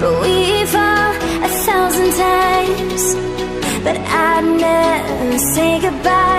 But we fall a thousand times. But I'd never say goodbye.